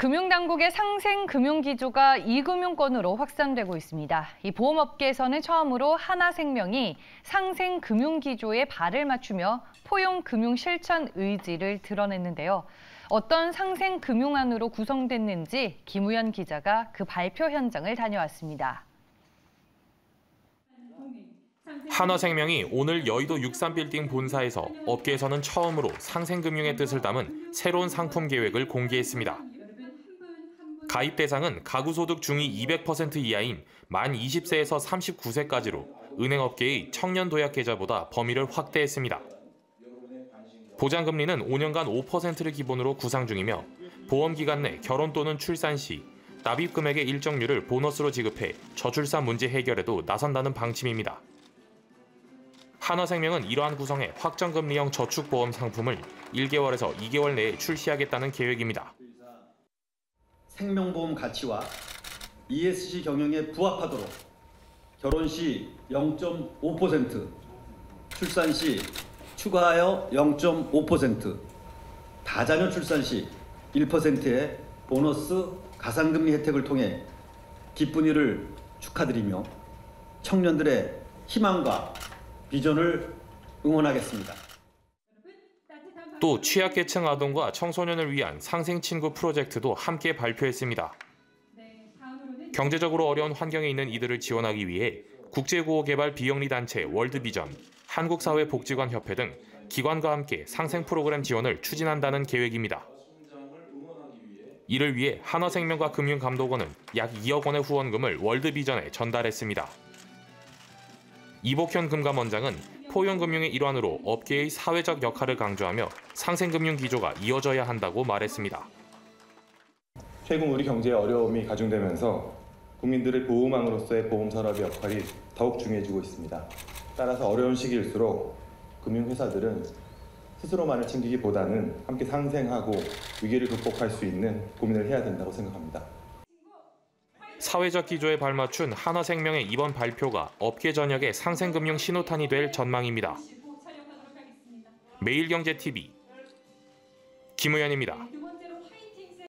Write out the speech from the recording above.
금융당국의 상생 금융기조가 이금융권으로 확산되고 있습니다. 이 보험업계에서는 처음으로 하나생명이 상생 금융기조에 발을 맞추며 포용 금융 실천 의지를 드러냈는데요. 어떤 상생 금융안으로 구성됐는지 김우현 기자가 그 발표 현장을 다녀왔습니다. 한화생명이 오늘 여의도 63빌딩 본사에서 업계에서는 처음으로 상생금융의 뜻을 담은 새로운 상품 계획을 공개했습니다. 가입 대상은 가구 소득 중위 200% 이하인 만 20세에서 39세까지로 은행업계의 청년 도약 계좌보다 범위를 확대했습니다. 보장금리는 5년간 5%를 기본으로 구상 중이며 보험 기간 내 결혼 또는 출산 시 납입 금액의 일정률을 보너스로 지급해 저출산 문제 해결에도 나선다는 방침입니다. 한화생명은 이러한 구성의 확정금리형 저축보험 상품을 1개월에서 2개월 내에 출시하겠다는 계획입니다. 생명보험 가치와 ESG 경영에 부합하도록 결혼 시 0.5%, 출산 시 추가하여 0.5%, 다자녀 출산 시 1%의 보너스 가산금리 혜택을 통해 기쁜 일을 축하드리며 청년들의 희망과 비전을 응원하겠습니다. 또 취약계층 아동과 청소년을 위한 상생친구 프로젝트도 함께 발표했습니다. 경제적으로 어려운 환경에 있는 이들을 지원하기 위해 국제구호개발 비영리 단체 월드비전, 한국사회복지관협회 등 기관과 함께 상생 프로그램 지원을 추진한다는 계획입니다. 이를 위해 한화생명과 금융감독원은 약 2억 원의 후원금을 월드비전에 전달했습니다. 이복현 금감원장은 포용금융의 일환으로 업계의 사회적 역할을 강조하며 상생금융 기조가 이어져야 한다고 말했습니다. 최근 우리 경제에 어려움이 가중되면서 국민들의 보호망으로서의 보험 산업의 역할이 더욱 중요해지고 있습니다. 따라서 어려운 시기일수록 금융회사들은 스스로만을 챙기기보다는 함께 상생하고 위기를 극복할 수 있는 고민을 해야 된다고 생각합니다. 사회적 기조에 발맞춘 한화생명의 이번 발표가 업계 전역의 상생금융 신호탄이 될 전망입니다. 매일경제TV 김우현입니다.